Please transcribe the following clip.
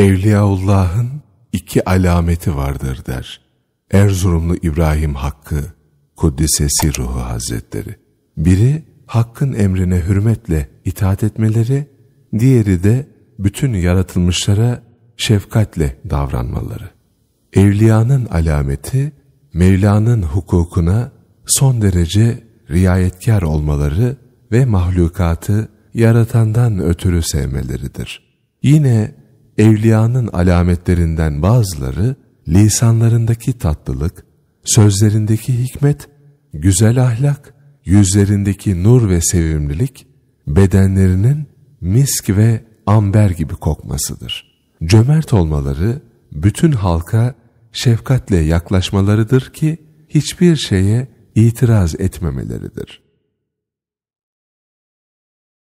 Evliyaullah'ın iki alameti vardır der. Erzurumlu İbrahim Hakkı, Kuddisesi Ruhu Hazretleri. Biri Hakk'ın emrine hürmetle itaat etmeleri, diğeri de bütün yaratılmışlara şefkatle davranmaları. Evliyanın alameti, Mevla'nın hukukuna son derece riayetkar olmaları ve mahlukatı yaratandan ötürü sevmeleridir. Yine evliyanın alametlerinden bazıları lisanlarındaki tatlılık, sözlerindeki hikmet, güzel ahlak, yüzlerindeki nur ve sevimlilik, bedenlerinin misk ve amber gibi kokmasıdır. Cömert olmaları, bütün halka şefkatle yaklaşmalarıdır ki hiçbir şeye itiraz etmemeleridir.